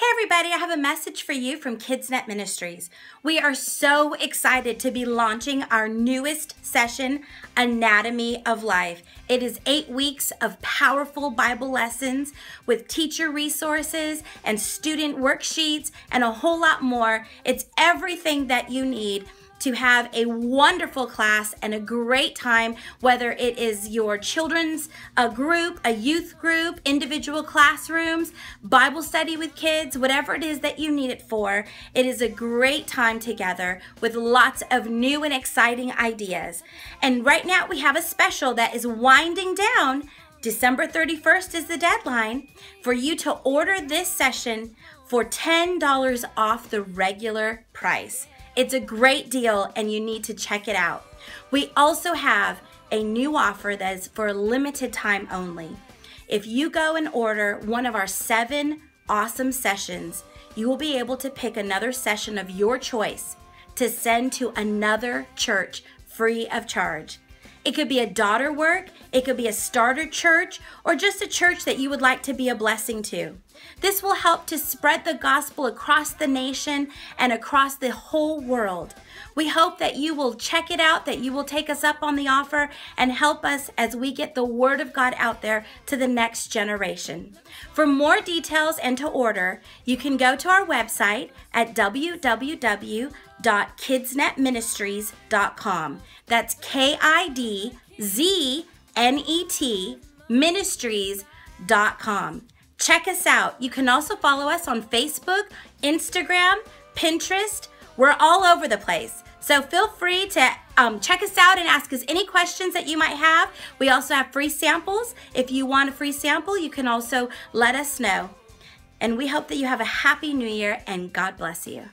Hey everybody, I have a message for you from Kidznet Ministries. We are so excited to be launching our newest session, Anatomy of Life. It is eight weeks of powerful Bible lessons with teacher resources and student worksheets and a whole lot more. It's everything that you need to have a wonderful class and a great time, whether it is your children's a group, a youth group, individual classrooms, Bible study with kids, whatever it is that you need it for. It is a great time together with lots of new and exciting ideas. And right now we have a special that is winding down. December 31st is the deadline for you to order this session for $10 off the regular price. It's a great deal and you need to check it out. We also have a new offer that is for a limited time only. If you go and order one of our seven awesome sessions, you will be able to pick another session of your choice to send to another church free of charge. It could be a daughter work, it could be a starter church, or just a church that you would like to be a blessing to. This will help to spread the gospel across the nation and across the whole world. We hope that you will check it out, that you will take us up on the offer and help us as we get the word of God out there to the next generation. For more details and to order, you can go to our website at www www.kidznetministries.com. That's K I D Z N E T ministries.com. Check us out. You can also follow us on Facebook, Instagram, Pinterest. We're all over the place. So feel free to um, check us out and ask us any questions that you might have. We also have free samples. If you want a free sample, you can also let us know. And we hope that you have a happy new year and God bless you.